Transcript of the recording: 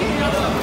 Okay.